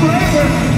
forever.